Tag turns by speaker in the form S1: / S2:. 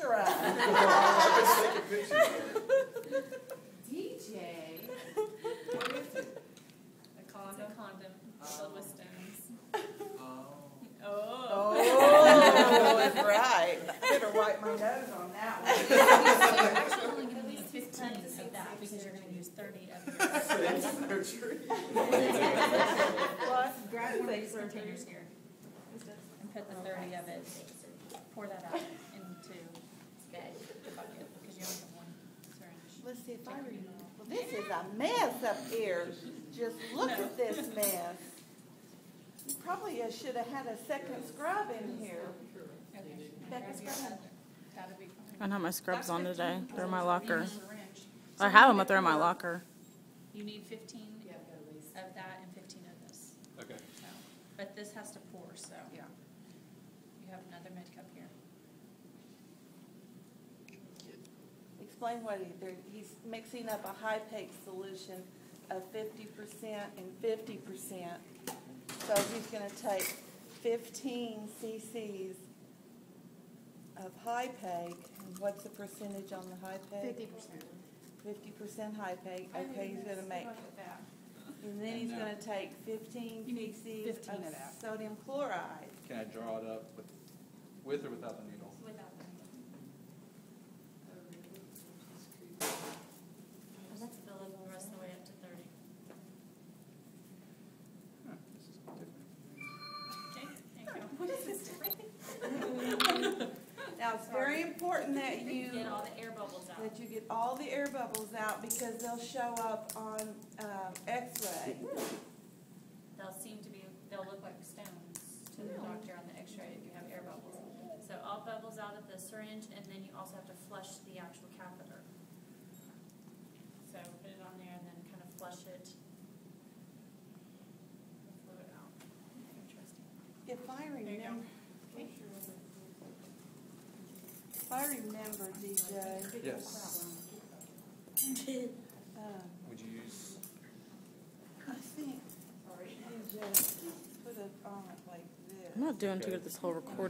S1: picture
S2: take a picture.
S3: DJ.
S4: A condom. condom filled with stones.
S2: Oh.
S4: Oh.
S1: Oh, that's right. Better wipe my nose on that one.
S4: Actually only gonna need fifteen of that because you're gonna use thirty of yours.
S2: That's no tree.
S4: Grab one of these containers here and put the thirty of it, pour that out into the bucket because you only have one syringe.
S1: Let's see if I remember. Well, this is a mess up here. Just look at this mess. You probably uh, should have had a second scrub in here.
S4: Okay.
S1: Becca,
S4: Grab your
S1: scrub
S4: other. That'd be
S5: I don't have my scrubs on today. They're in my locker. I have them, but they're in my locker.
S4: You need fifteen
S3: Yeah, I've got at least.
S4: of that and fifteen of this.
S2: Okay.
S4: So, But this has to pour, so.
S3: Yeah.
S4: You have another mid cup here.
S1: Explain what he, there- he's mixing up a Hypaque solution of fifty percent and fifty percent. So he's gonna take fifteen CCs of Hypaque, and what's the percentage on the Hypaque?
S3: percent.
S1: Fifty percent Hypaque, okay, he's gonna make, and then he's uh, gonna take fifteen
S3: You
S1: CCs
S3: 15
S1: of
S3: of
S1: sodium chloride.
S2: Can I draw it up with, with or without the needle?
S1: Now, it's very important that you.
S4: Get all the air bubbles out.
S1: that you get all the air bubbles out because they'll show up on um, x-ray.
S4: They'll seem to be, they'll look like stones to the doctor on the x-ray if you have air bubbles. So all bubbles out of the syringe and then you also have to flush the actual catheter. So put it on there and then kind of flush it. Fluid out. Interesting.
S1: If I
S4: There you go.
S1: remember, if I remember, DJ,
S2: Yes.
S1: um,
S2: Would you use,
S1: I think, you just put it on it like this.
S5: I'm not doing too good at this whole recording.